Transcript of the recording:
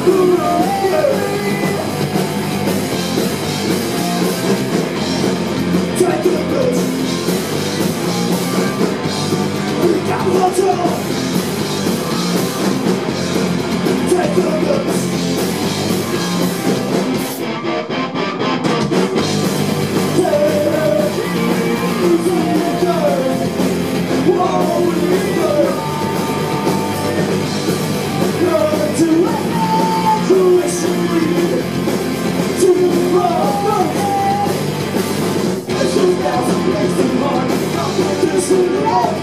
Take the bridge. We got water.